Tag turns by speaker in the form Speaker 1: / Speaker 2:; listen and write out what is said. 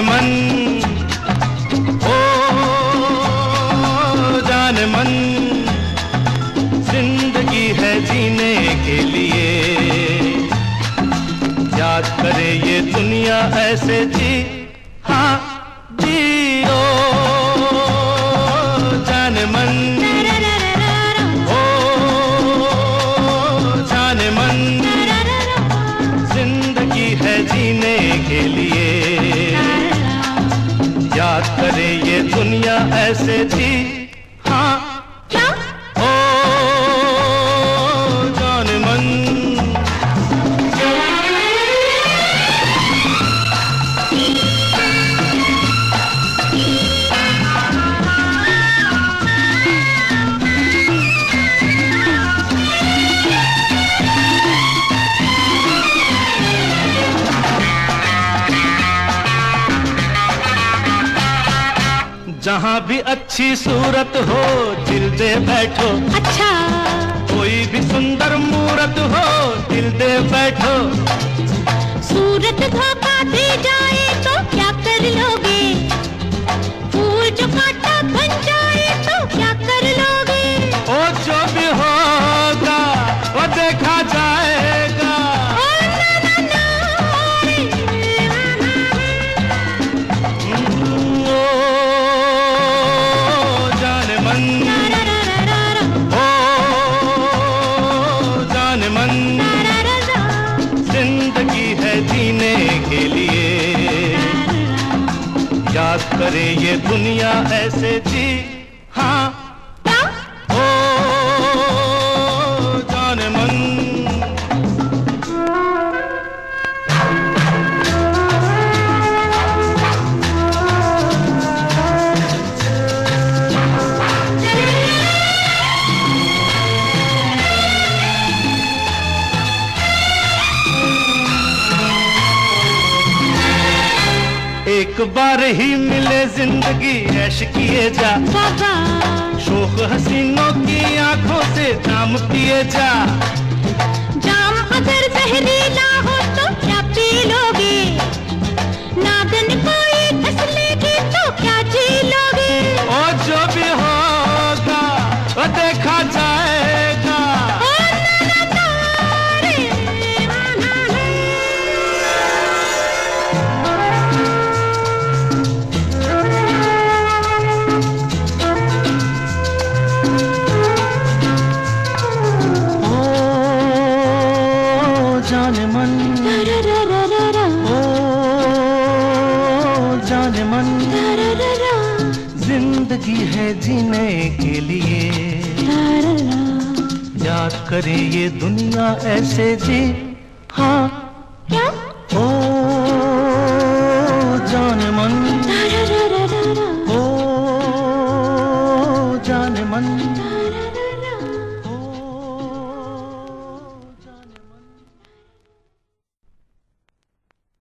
Speaker 1: मन। ओ, जान मन, ज़िंदगी है जीने के लिए। याद करे ये दुनिया ऐसे जी हाँ
Speaker 2: करे
Speaker 1: ये दुनिया ऐसे थी। हाँ जहाँ भी अच्छी सूरत हो दिल दे बैठो।
Speaker 2: अच्छा।
Speaker 1: कोई भी सुंदर मूरत हो दिल दे बैठो।
Speaker 2: करे
Speaker 1: ये दुनिया ऐसे जी। हाँ एक बार ही मिले ज़िंदगी ऐश किए जा। शोक हसीनों की आँखों से जाम किए जा। मन। ओ जाने मन। ज़िंदगी है जीने के लिए। याद करे ये दुनिया ऐसे जी। हाँ।
Speaker 2: क्या?
Speaker 1: ओ जाने मन। ओ जाने मन।